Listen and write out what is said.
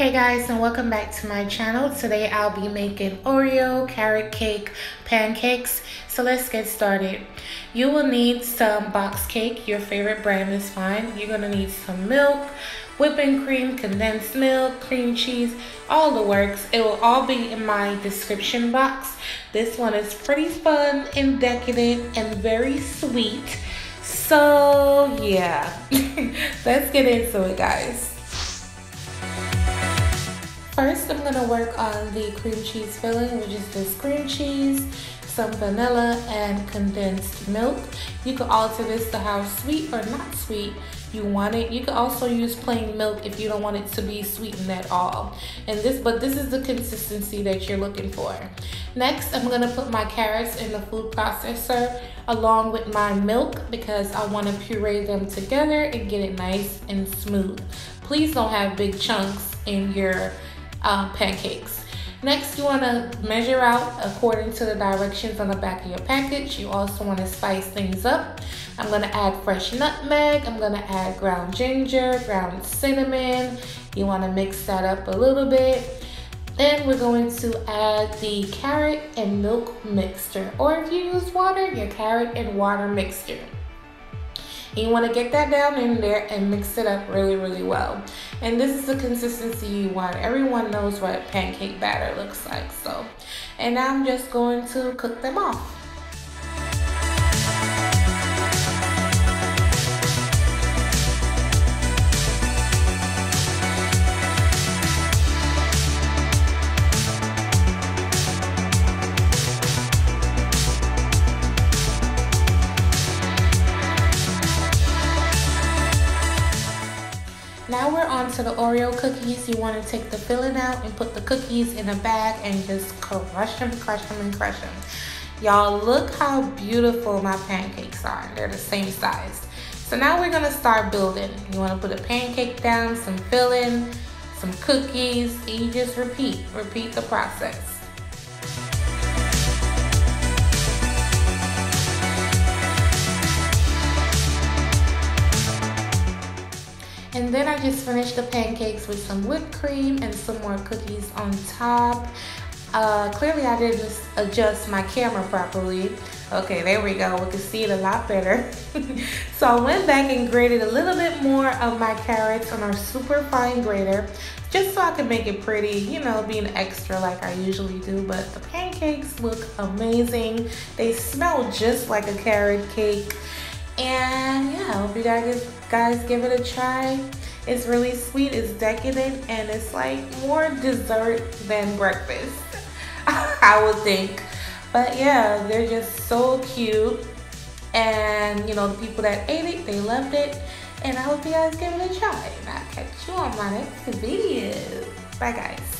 Hey guys and welcome back to my channel. Today I'll be making Oreo carrot cake pancakes. So let's get started. You will need some box cake. Your favorite brand is fine. You're going to need some milk, whipping cream, condensed milk, cream cheese, all the works. It will all be in my description box. This one is pretty fun and decadent and very sweet. So yeah, let's get into it guys. First, I'm gonna work on the cream cheese filling, which is this cream cheese, some vanilla, and condensed milk. You can alter this to how sweet or not sweet you want it. You can also use plain milk if you don't want it to be sweetened at all. And this, but this is the consistency that you're looking for. Next, I'm gonna put my carrots in the food processor along with my milk because I wanna puree them together and get it nice and smooth. Please don't have big chunks in your um, pancakes. Next, you want to measure out according to the directions on the back of your package. You also want to spice things up. I'm going to add fresh nutmeg. I'm going to add ground ginger, ground cinnamon. You want to mix that up a little bit. Then we're going to add the carrot and milk mixture. Or if you use water, your carrot and water mixture. And you want to get that down in there and mix it up really, really well. And this is the consistency you want. Everyone knows what pancake batter looks like. So, and now I'm just going to cook them off. Now we're on to the Oreo cookies. You want to take the filling out and put the cookies in a bag and just crush them, crush them, and crush them. Y'all, look how beautiful my pancakes are. They're the same size. So now we're gonna start building. You wanna put a pancake down, some filling, some cookies, and you just repeat, repeat the process. And then I just finished the pancakes with some whipped cream and some more cookies on top. Uh, clearly I didn't adjust my camera properly. Okay, there we go. We can see it a lot better. so I went back and grated a little bit more of my carrots on our super fine grater just so I could make it pretty, you know, being extra like I usually do. But the pancakes look amazing. They smell just like a carrot cake. And yeah, I hope you guys, guys give it a try. It's really sweet, it's decadent, and it's like more dessert than breakfast, I would think. But yeah, they're just so cute. And you know, the people that ate it, they loved it. And I hope you guys give it a try. And I'll catch you on my next video. Bye guys.